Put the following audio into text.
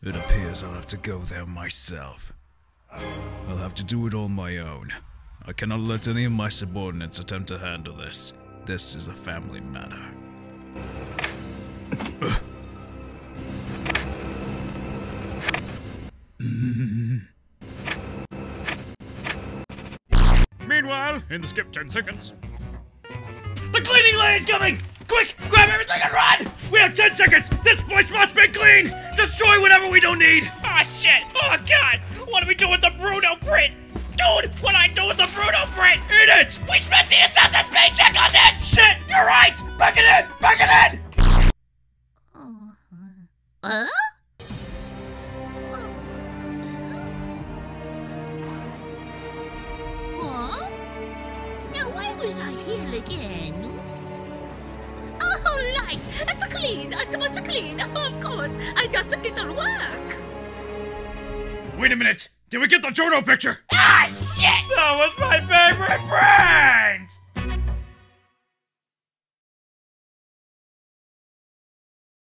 It appears I'll have to go there myself. I'll have to do it on my own. I cannot let any of my subordinates attempt to handle this. This is a family matter. Meanwhile, in the skip 10 seconds. The cleaning lady's coming! Quick, grab everything and run! We have 10 seconds! This place must be clean! Destroy whatever we don't need! Ah, shit! Oh, God! What do we do with the Bruno print? Dude, what do I do with the Bruno print? Eat it! We spent the Assassin's paycheck on this! Shit! You're right! Back it in! Back it in! Huh? Now why was I here again? Oh, light! To clean! I must clean! Of course! I got to get! Wait a minute! Did we get the Giorno picture? Ah, shit! That was my favorite print!